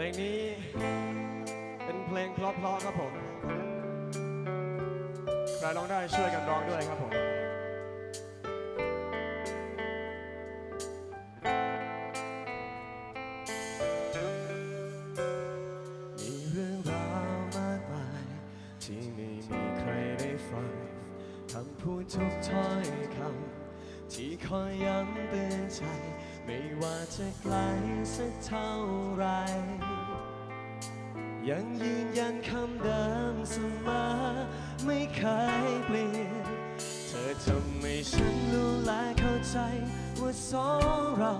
พลงนี้เป็นเพลงเพราะๆครับผม ใครร้องได้ช่วยกันร้องด้วยครับผมมีเรื่องราวมากมายที่ไม่มีใครได้ฟังคำพูดทุกถ้อยคำที่คอยย้ำเตือนใจ ไม่ว่าจะไกลสักเท่าไร ยังยืนยันคำเดิมเสมอไม่เคยเปลี่ยน เธอทำให้ฉันรู้และเข้าใจว่าสองเรา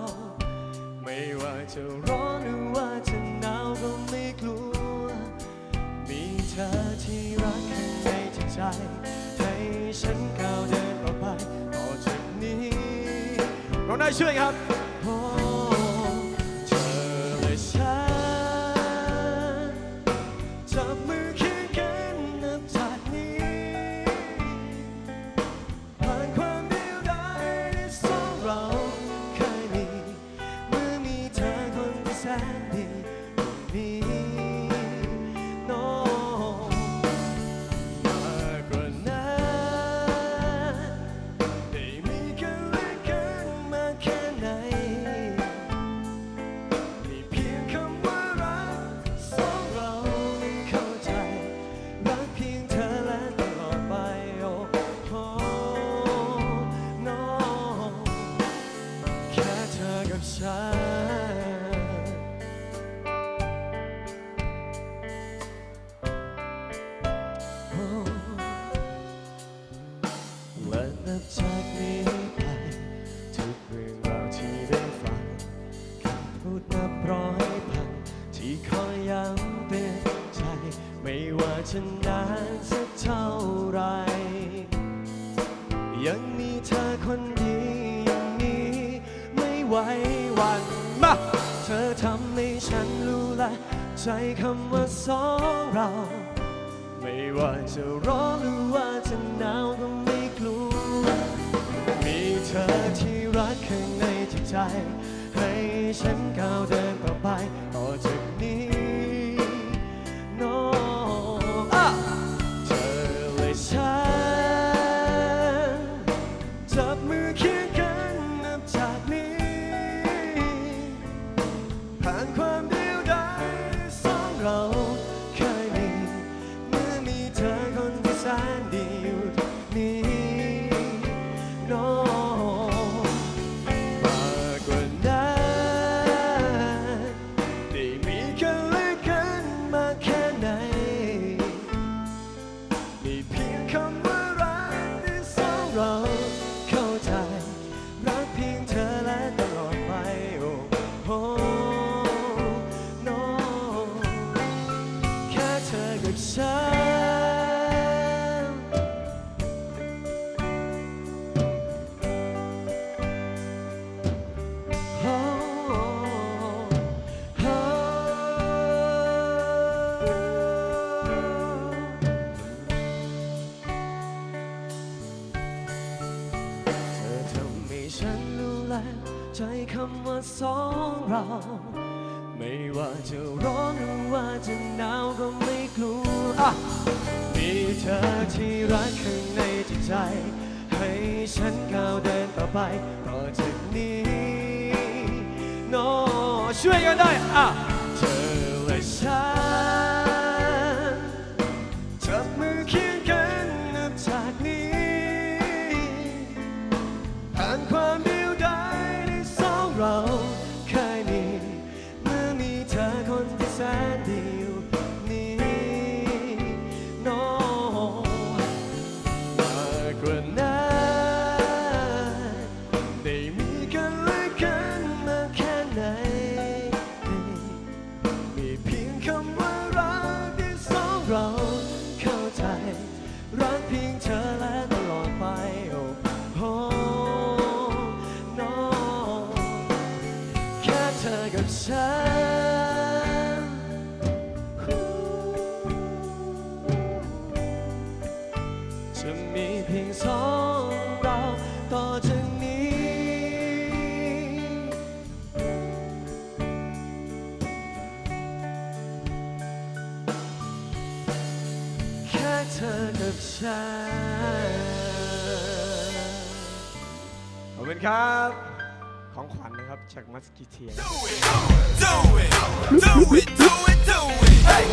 ไม่ว่าจะร้อนหรือว่าจะหนาวก็ไม่กลัว มีเธอที่รักข้างในจิตใจ ให้ฉันก้าวเดินต่อไปต่อจากนี้เราได้ช่วยครับ กับฉันและนับจากนี้ไปทุกเรื่องราวที่ได้ฟังคำพูดนับร้อยพันที่คอยย้ำเตือนใจ ไม่ว่าจะนนานสักเท่าไร ยังมีเธอคนเดีย่างนี้ ไม่ไหวหวันมาเธอทำให้ฉันรู้และใจคำว่าสองเรา ไม่ว่าจะร้อนหรือว่าจะหนาวก็ไม่กลัว มีเธอที่รักข้างในจิตใจ ให้ฉันก้าวเดิน ฉันรู้แล้วใจคำว่าสองเรา ไม่ว่าจะร้อนหรือว่าจะหนาวก็ไม่กลัวมีเธอที่รักข้างในจิตใจ ให้ฉันก้าวเดินต่อไปต่อจากนี้ no ช่วยกันได้อะเธอและฉัน ผ่า จะมีเพียงสองเราต่อจากนี้ แค่เธอกับฉัน ขอบคุณครับ ของขวัญนะครับจากมัสกิเทีย Do it, do it, do it, do it. Hey.